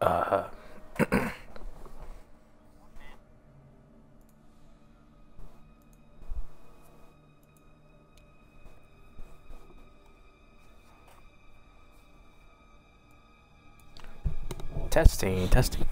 uh, testing, testing.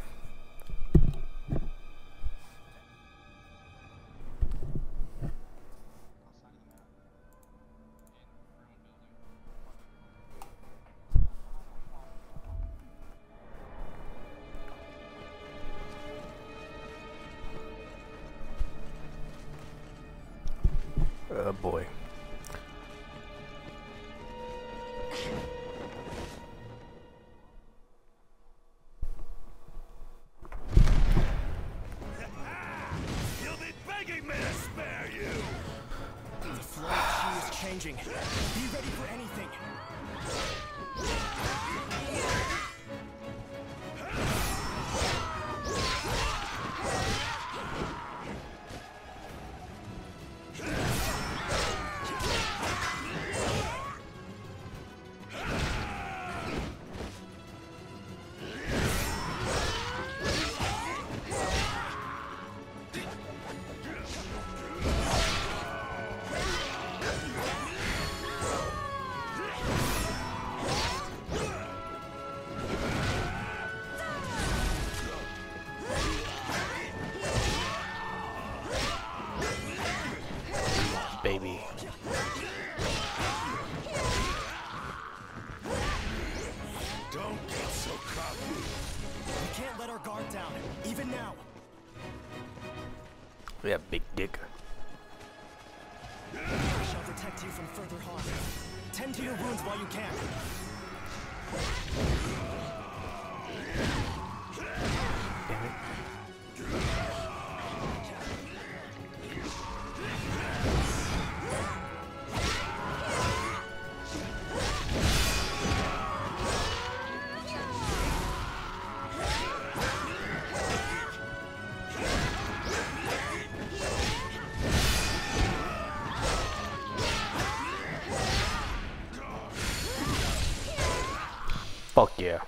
Fuck yeah.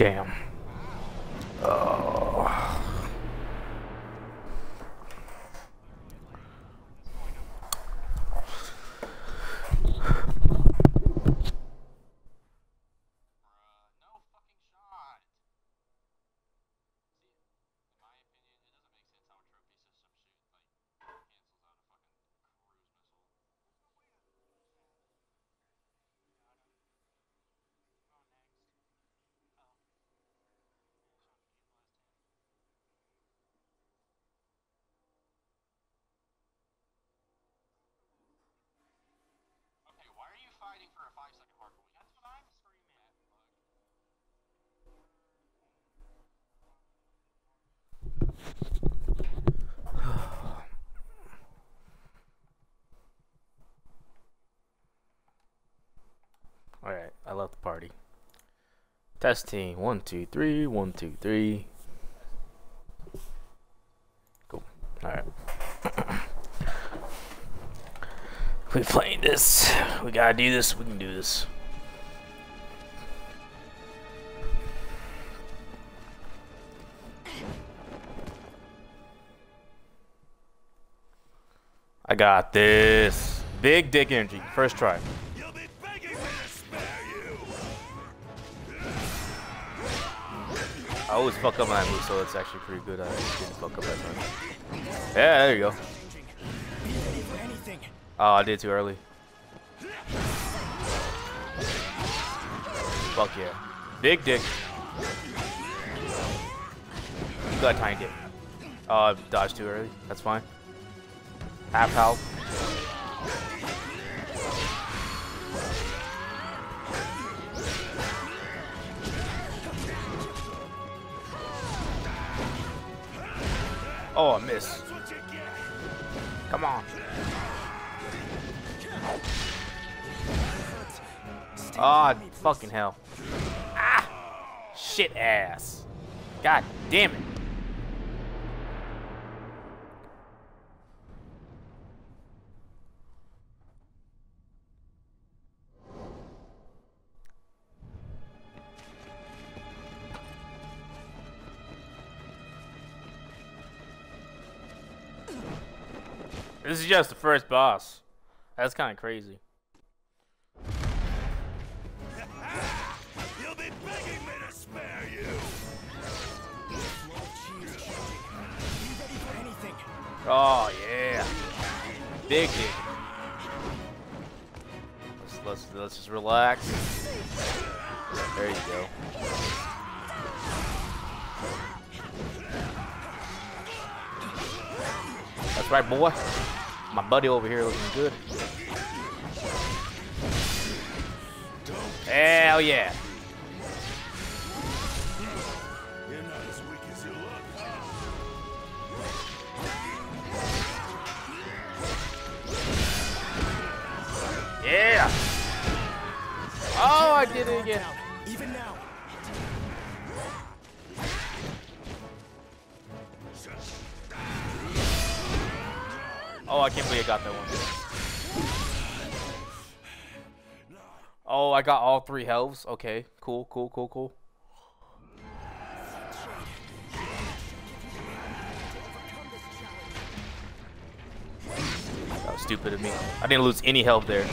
Damn. Alright, I love the party. Testing. One, two, three. One, two, three. Cool. Alright. we playing this. We gotta do this. We can do this. got this. Big dick energy. First try. I always fuck up my move, so it's actually pretty good. Uh, I didn't fuck up that time. Yeah, there you go. Oh, I did too early. Fuck yeah. Big dick. You got tiny dick. Oh, I dodged too early. That's fine. Half health. Oh, I get. Come on. Ah, fucking hell. Ah! Shit ass. God damn it. Just the first boss. That's kind of crazy. You'll be begging me to spare you. Flow of chi is changing. Be ready for anything. Oh yeah, big dick. Let's let's let's just relax. There you go. That's right, boy. My buddy over here looking good. Hell yeah. Yeah. Oh, I did it again. Oh, I can't believe I got that one. Oh, I got all three helves. Okay, cool, cool, cool, cool. That was stupid of me. I didn't lose any health there.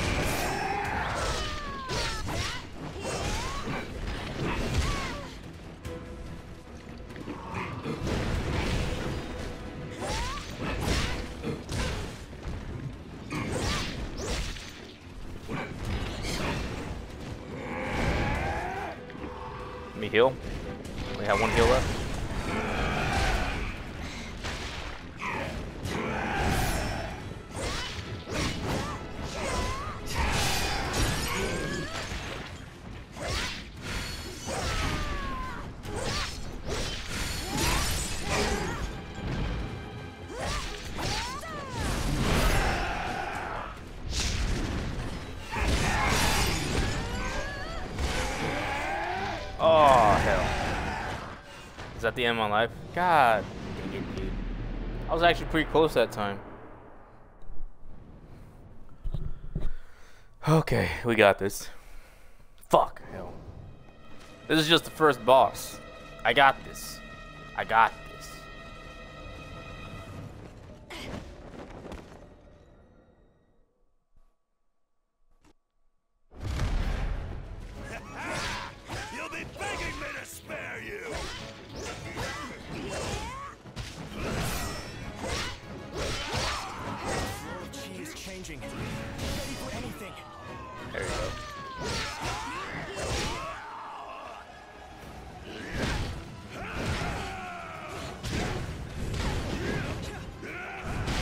We have one heal left. The end of my life? God. I was actually pretty close that time. Okay, we got this. Fuck, hell. This is just the first boss. I got this. I got this. Changing. Ready for anything. There you go.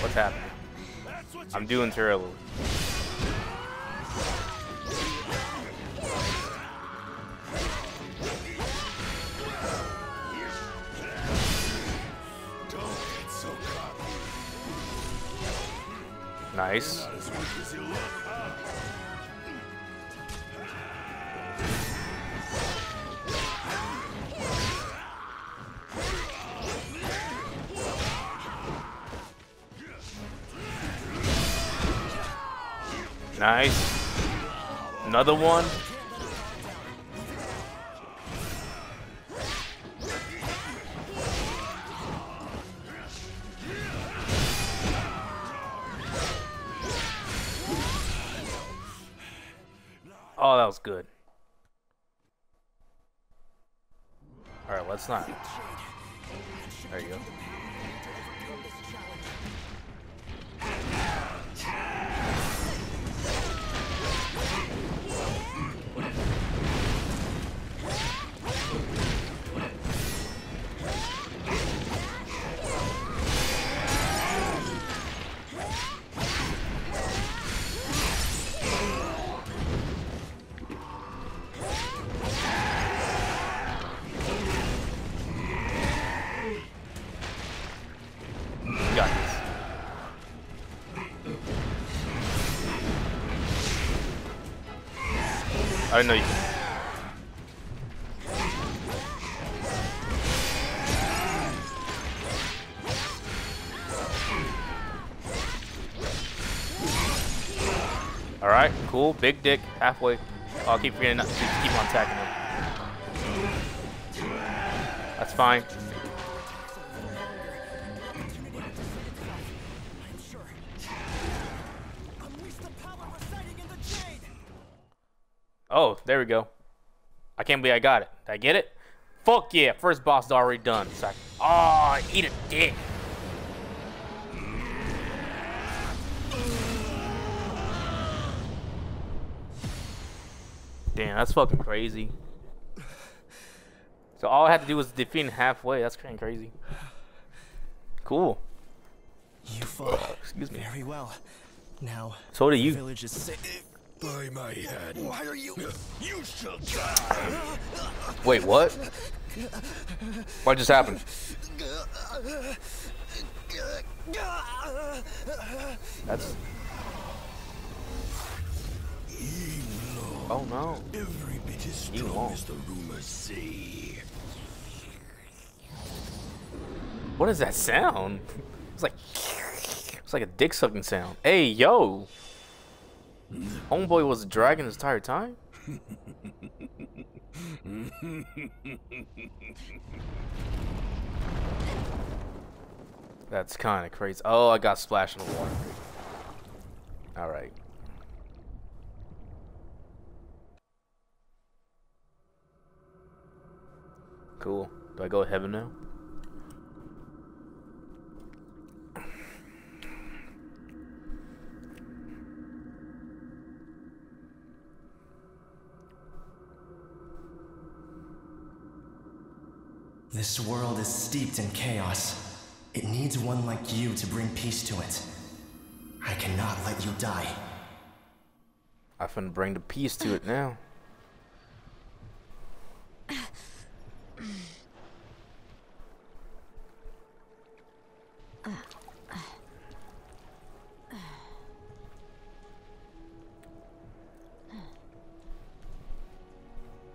What's happening? That's what you I'm doing terrible. Nice. Nice. Another one. Alright, let's not. There you go. Oh, I didn't know you could. All right, cool. Big dick, halfway. Oh, I'll keep forgetting not to keep on attacking him. That's fine. Oh, there we go. I can't believe I got it. Did I get it? Fuck yeah, first boss is already done. It's like, oh, eat a dick. Damn, that's fucking crazy. So all I had to do was defeat him halfway. That's kinda crazy. Cool. You fought Excuse me. very well. Now, So do the you. village is safe. By my hand. Why are you? You shall die. Wait, what? What just happened? That's. Oh no. Every bit as strong as the rumors say. What is that sound? It's like. It's like a dick sucking sound. Hey, yo! Homeboy was a dragon this entire time? That's kind of crazy. Oh, I got splashed in the water. Alright. Cool. Do I go to heaven now? This world is steeped in chaos. It needs one like you to bring peace to it. I cannot let you die. I can bring the peace to it now.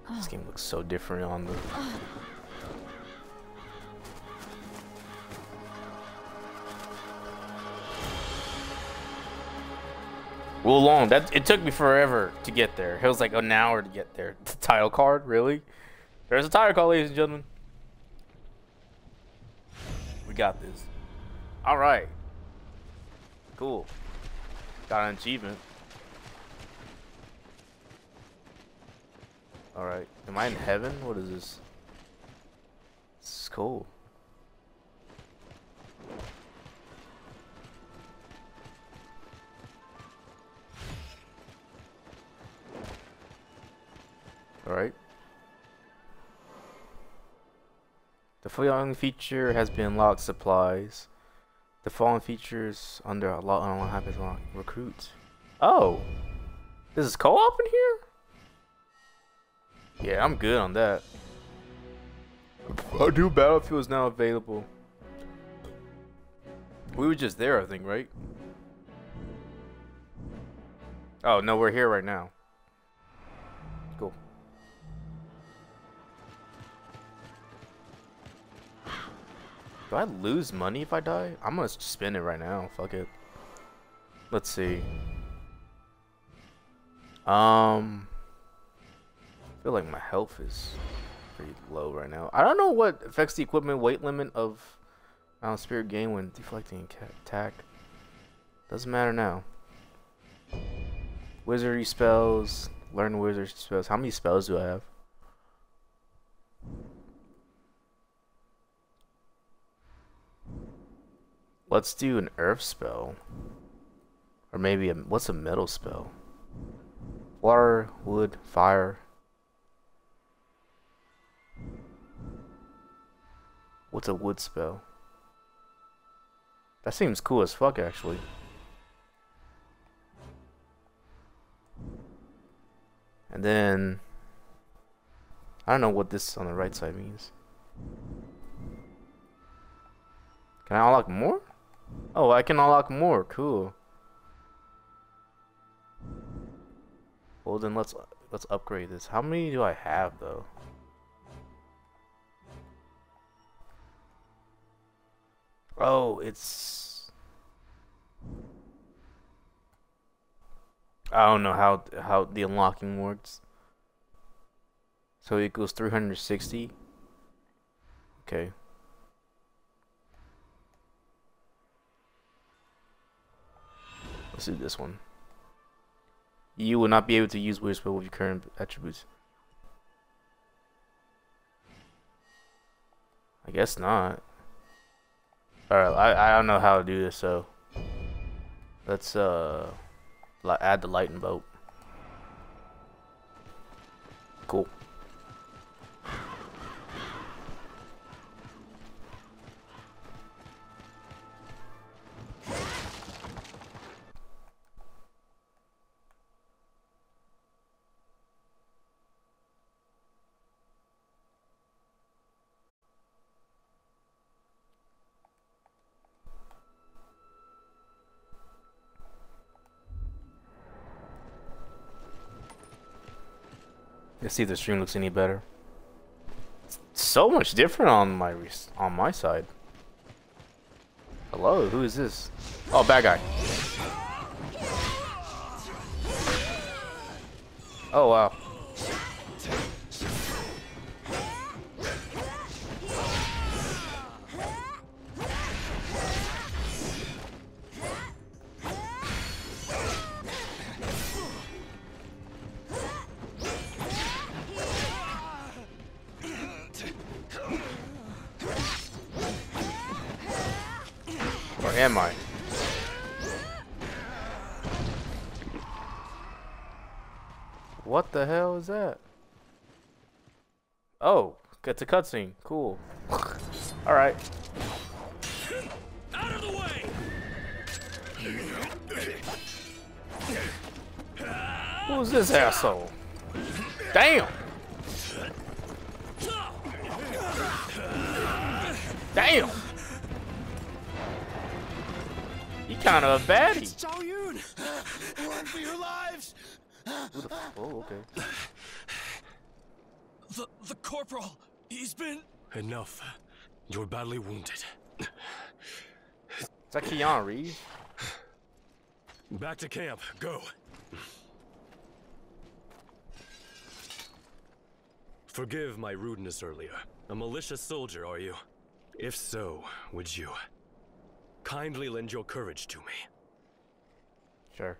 This game looks so different on the. Well, long. That it took me forever to get there. It was like an hour to get there. The title card, really? There's a title card, ladies and gentlemen. We got this. All right. Cool. Got an achievement. All right. Am I in heaven? What is this? This is cool. Alright. The following feature has been locked supplies. The following features under a lot on habits lock recruit. Oh! This is co-op in here? Yeah, I'm good on that. A new battlefield is now available. We were just there, I think, right? Oh, no, we're here right now. Cool. Do I lose money if I die? I'm gonna spend it right now. Fuck it. Let's see. Um, I feel like my health is pretty low right now. I don't know what affects the equipment weight limit of uh, Spirit Gauge when deflecting attack. Doesn't matter now. Wizardry spells. Learn wizard spells. How many spells do I have? Let's do an earth spell. Or maybe a what's a metal spell? Water, wood, fire. What's a wood spell? That seems cool as fuck actually. And then I don't know what this on the right side means. Can I unlock more? Oh, I can unlock more. Cool. Well, then let's let's upgrade this. How many do I have though? Oh, it's I don't know how how the unlocking works. So it equals 360. Okay. Let's do this one. You will not be able to use weird spell with your current attributes. I guess not. Alright, I, I don't know how to do this, so let's uh add the lightning bolt. Cool. Let's see if the stream looks any better. So much different on my on my side. Hello, who is this? Oh, bad guy. Oh wow. It's a cutscene. Cool. Alright. Out of the way! Who's this asshole? Damn! Damn! He kind of a baddie. Zhao Yun! Run for your lives! Who the f- oh, okay. The, the corporal, he's been... Enough. You're badly wounded. Is that Keanu Reeves? Back to camp. Go. Forgive my rudeness earlier. A malicious soldier, are you? If so, would you kindly lend your courage to me? Sure.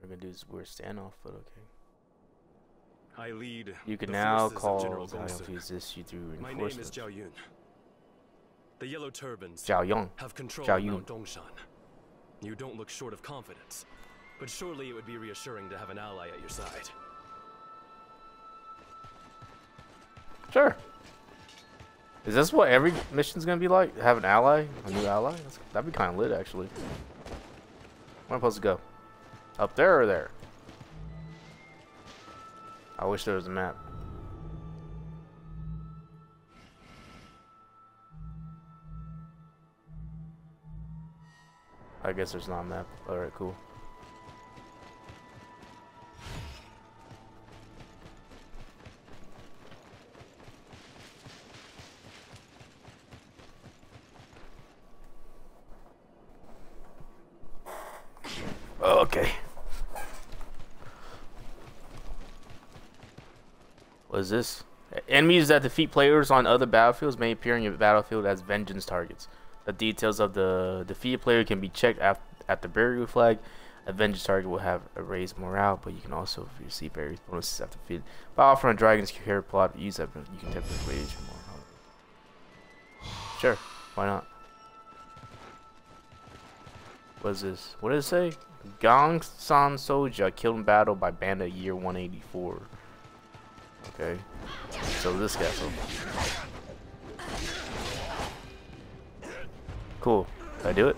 We're gonna do this weird standoff, but okay. I lead. You can now call General Zion Gongsun. to assist you through My name is reinforcements. Zhao Yun. The Yellow Turbans Zhao Yong. have control Zhao of Yun. Mount Dongshan. You don't look short of confidence, but surely it would be reassuring to have an ally at your side. Sure. Is this what every mission's gonna be like? Have an ally? A new ally? That's, that'd be kind of lit, actually. Where am I supposed to go? Up there or there? I wish there was a map. I guess there's not a map. Alright, cool. Okay. What is this? Enemies that defeat players on other battlefields may appear in your battlefield as vengeance targets. The details of the defeated player can be checked at, at the burial flag. A vengeance target will have a raised morale, but you can also receive various bonuses after defeat. By offering a dragon's cure pot, use that you can temporarily raise your morale. Sure, why not? What is this? What does it say? Gong San Soja killed in battle by Bandit year 184. Okay. So this castle. Cool. Did I do it?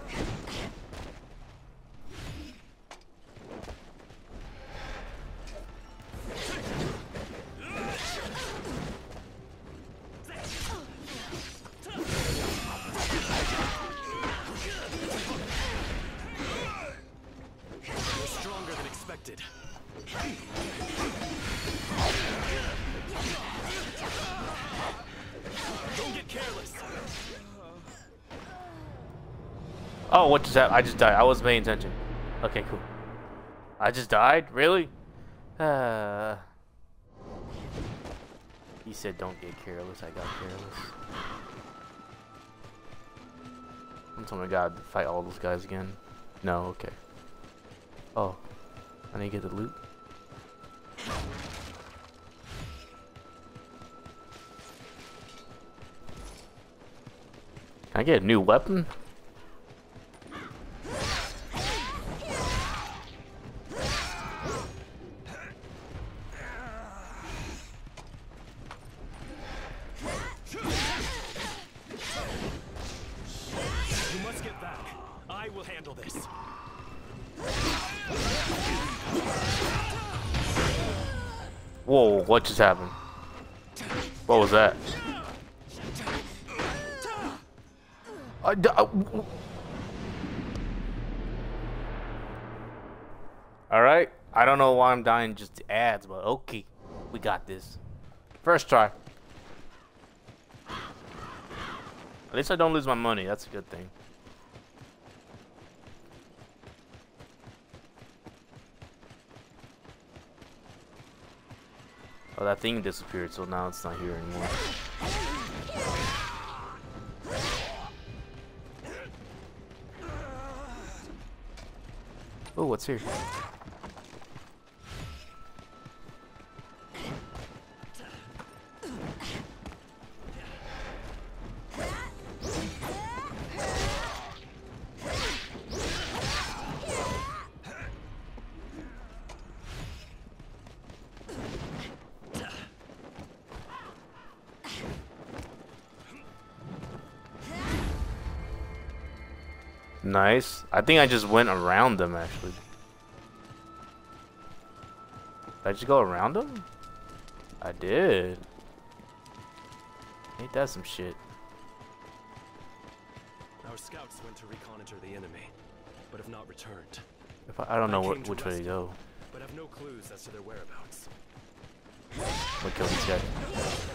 I just died. I wasn't paying attention. Okay, cool. I just died? Really? Uh, he said don't get careless. I got careless. I'm telling my god to fight all those guys again. No, okay. Oh, I need to get the loot. Can I get a new weapon? What just happened? What was that? I d- uh, w- All right. I don't know why I'm dying just to ads, but okay, we got this. First try. At least I don't lose my money. That's a good thing. Oh, that thing disappeared, so now it's not here anymore. Oh, what's here? Nice. I think I just went around them actually. Did I just go around them? I did. Ain't that some shit? Our scouts went to reconnoiter the enemy, but have not returned. If I, I don't know I wh came to which way to go. But have no clues as to their whereabouts. I'll kill these guys.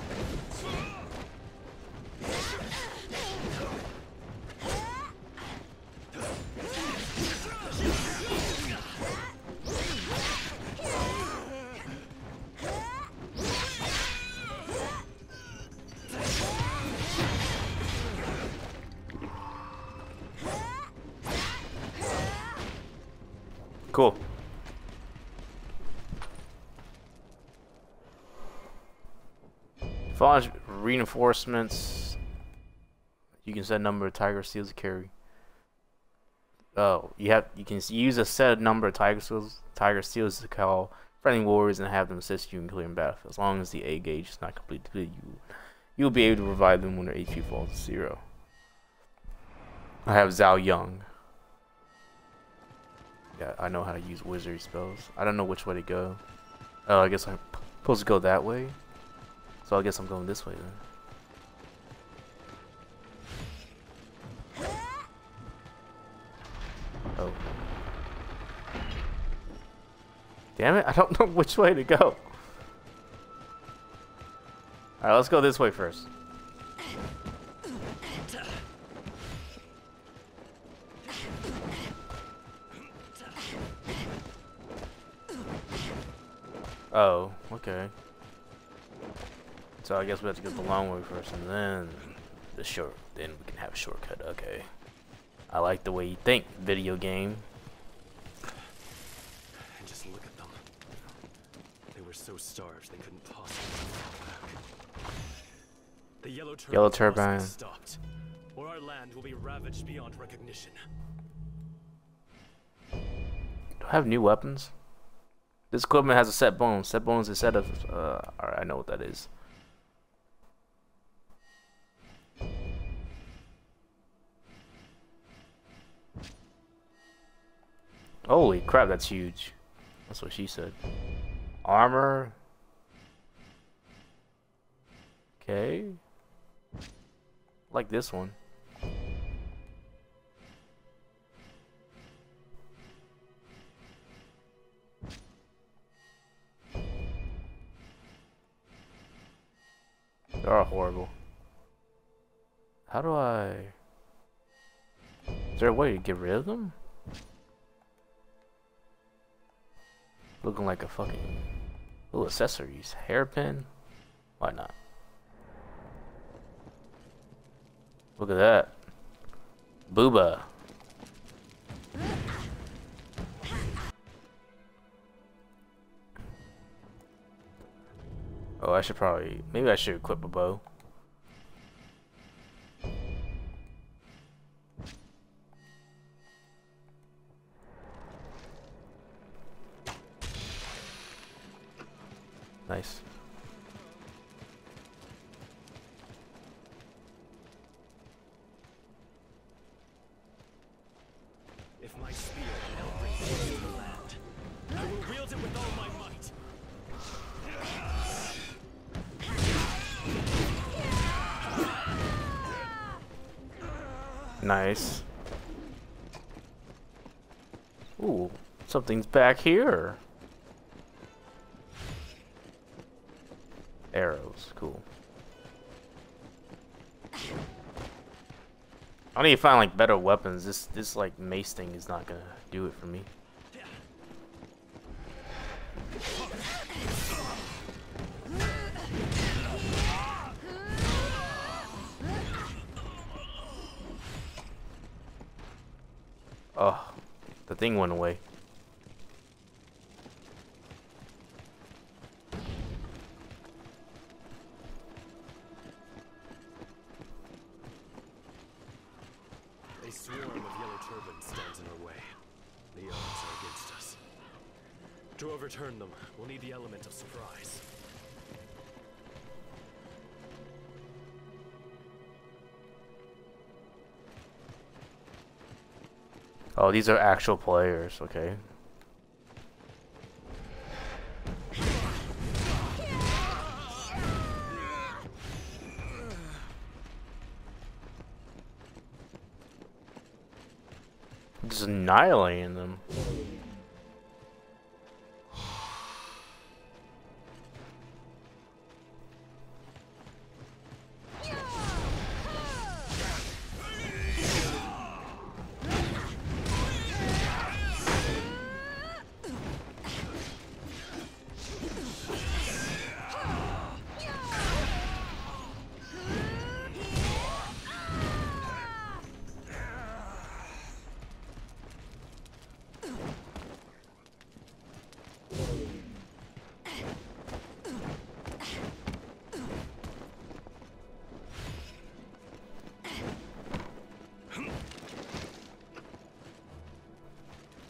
Cool. Following reinforcements, you can set a number of tiger seals to carry. Oh, you have you can use a set number of tiger seals tiger seals to call friendly warriors and have them assist you in clearing battlefield. As long as the A gauge is not completely you you'll be able to revive them when their HP falls to zero. I have Zhao Young. I know how to use wizard spells. I don't know which way to go. Oh, I guess I'm supposed to go that way. So I guess I'm going this way then. Oh. Damn it, I don't know which way to go. Alright, let's go this way first. Oh, okay. So I guess we have to go the long way first and then the short then we can have a shortcut, okay. I like the way you think, video game. And just look at them. They were so starved they couldn't possibly. The yellow turbans Yellow turban. Stopped. or our land will be ravaged beyond recognition. Do I have new weapons? This equipment has a set bone. Set bones is set of. Uh, I know what that is. Holy crap, that's huge. That's what she said. Armor. Okay. Like this one. They are horrible. How do I... Is there a way to get rid of them? Looking like a fucking... Ooh, accessories. Hairpin? Why not? Look at that. Booba. Oh, I should probably... Maybe I should equip a bow. Nice. Nice. Ooh, something's back here. Arrows, cool. I need to find like better weapons. This this like mace thing is not gonna do it for me. Oh, the thing went away. A swarm of yellow turbans stands in our way. The odds are against us. To overturn them, we'll need the element of surprise. Oh, these are actual players. Okay. Just annihilating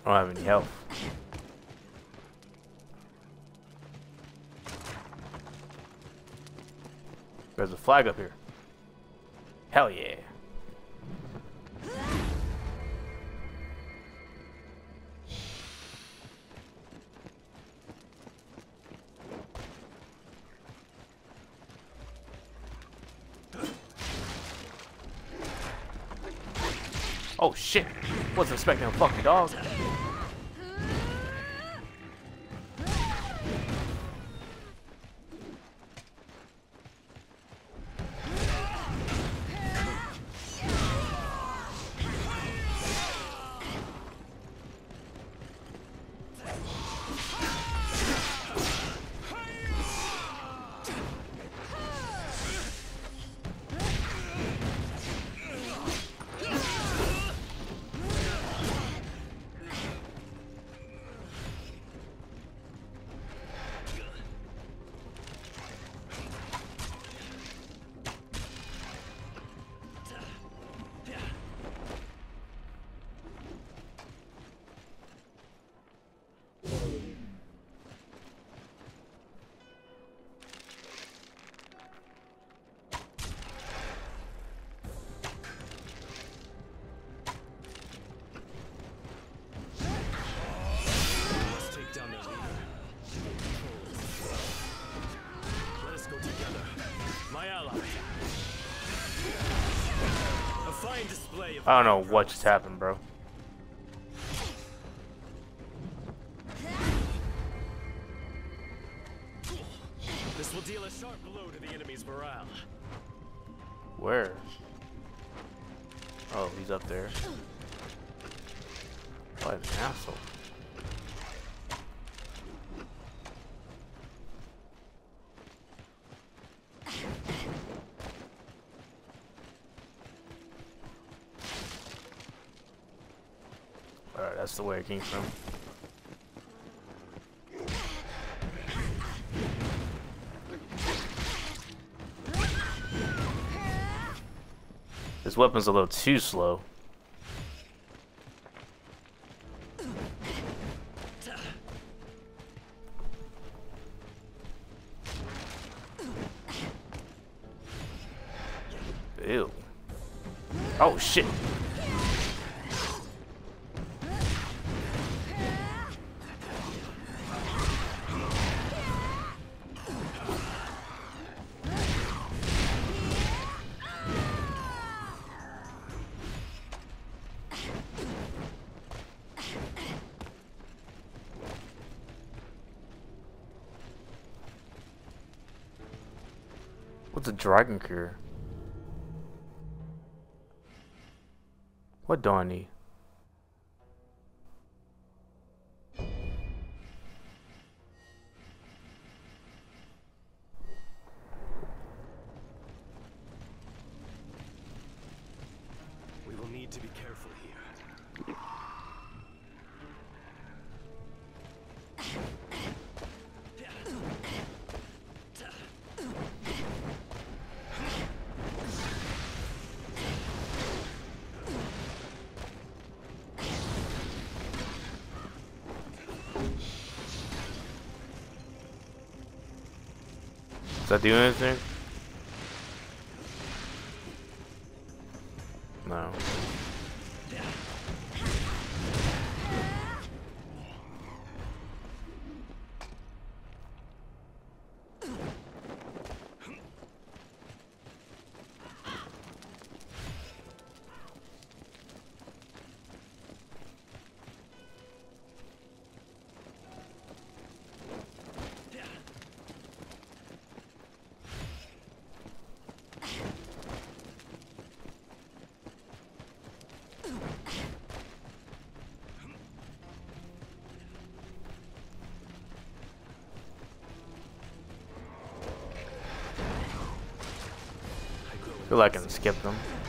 I don't have any health. There's a flag up here. Hell yeah. Oh shit! Wasn't expecting a fucking dog. I don't know my what Alright, that's the way it came from. This weapon's a little too slow. Ew. Oh shit. A dragon cure? What do I need? Does feel like I can skip them.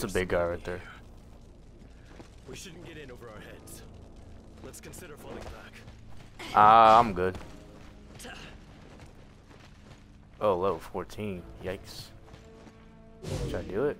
That's a big guy right there. We shouldn't get in over our heads. Let's consider falling back. Ah, I'm good. Oh, level 14. Yikes. Should I do it?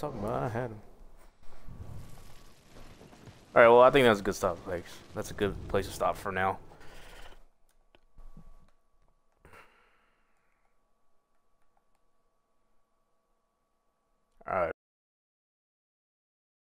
Talking about. I had him. Alright, well, I think that's a good stop. Like, that's a good place to stop for now.